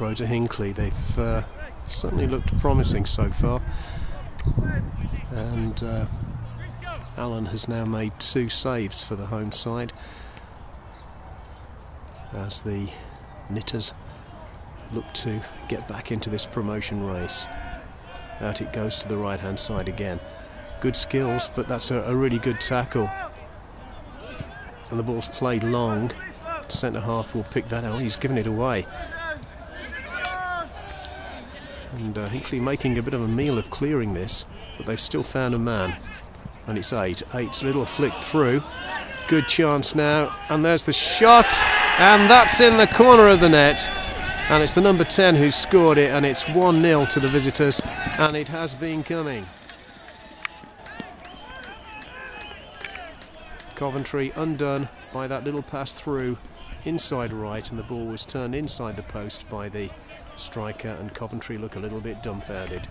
throw to Hinckley. They've uh, certainly looked promising so far. And uh, Allen has now made two saves for the home side as the Knitters look to get back into this promotion race. Out it goes to the right hand side again. Good skills, but that's a, a really good tackle. And the ball's played long. Centre half will pick that out. He's given it away. And uh, Hinckley making a bit of a meal of clearing this, but they've still found a man. And it's eight. Eight's little flick through. Good chance now. And there's the shot. And that's in the corner of the net. And it's the number 10 who scored it. And it's 1 0 to the visitors. And it has been coming. Coventry undone by that little pass through inside right. And the ball was turned inside the post by the striker. And Coventry look a little bit dumbfounded.